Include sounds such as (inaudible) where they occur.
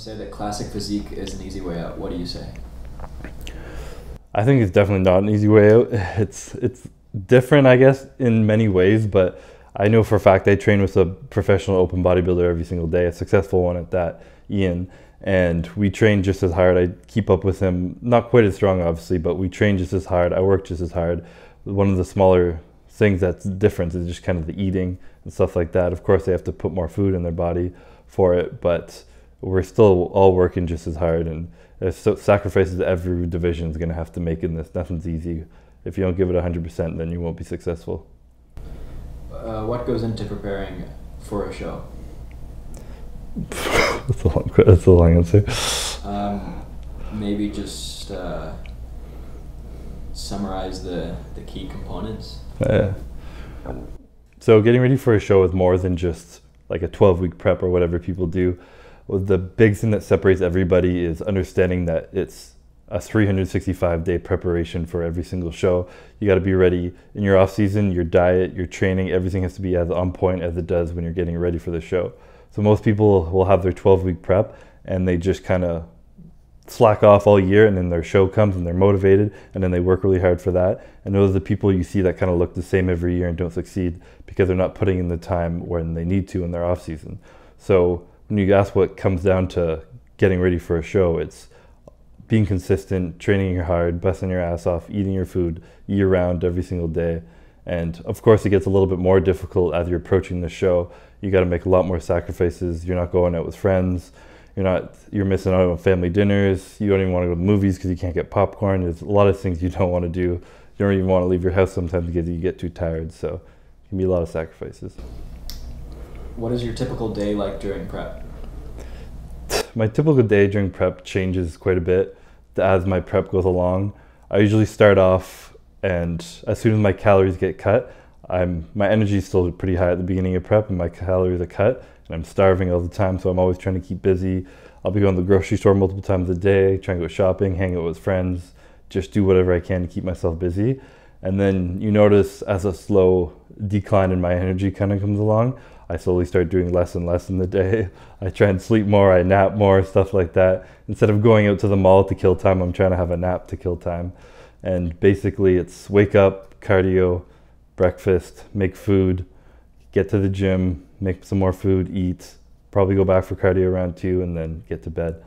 say that classic physique is an easy way out. What do you say? I think it's definitely not an easy way out. (laughs) It's it's different, I guess, in many ways, but I know for a fact I train with a professional open bodybuilder every single day, a successful one at that, Iain, and we train just as hard. I keep up with him, not quite as strong, obviously, but we train just as hard. I work just as hard. One of the smaller things that's different is just kind of the eating and stuff like that. Of course, they have to put more food in their body for it, but we're still all working just as hard. And there's so sacrifices every division is going to have to make in this. Nothing's easy. If you don't give it 100%, then you won't be successful. Uh, what goes into preparing for a show? (laughs) that's, a long, that's a long answer. Um, maybe just uh, summarize the, the key components. Yeah. So getting ready for a show is more than just like a 12 week prep or whatever people do. The big thing that separates everybody is understanding that it's a 365 day preparation for every single show. You got to be ready in your off season, your diet, your training, everything has to be as on point as it does when you're getting ready for the show. So most people will have their 12 week prep and they just kind of slack off all year and then their show comes and they're motivated and then they work really hard for that. And those are the people you see that kind of look the same every year and don't succeed because they're not putting in the time when they need to in their off season. So when you ask what comes down to getting ready for a show, it's being consistent, training your hard, busting your ass off, eating your food year round every single day. And of course, it gets a little bit more difficult as you're approaching the show. You got to make a lot more sacrifices. You're not going out with friends. You're not you're missing out on family dinners. You don't even want to go to movies because you can't get popcorn. There's a lot of things you don't want to do. You don't even want to leave your house sometimes because you get too tired. So it can be a lot of sacrifices what is your typical day like during prep (sighs) my typical day during prep changes quite a bit as my prep goes along i usually start off and as soon as my calories get cut i'm my energy is still pretty high at the beginning of prep and my calories are cut and I'm starving all the time, so I'm always trying to keep busy. I'll be going to the grocery store multiple times a day, trying to go shopping, hang out with friends, just do whatever I can to keep myself busy. And then you notice as a slow decline in my energy kind of comes along, I slowly start doing less and less in the day. (laughs) I try and sleep more, I nap more, stuff like that. Instead of going out to the mall to kill time, I'm trying to have a nap to kill time. And basically, it's wake up, cardio, breakfast, make food, get to the gym, make some more food, eat, probably go back for cardio around two, and then get to bed.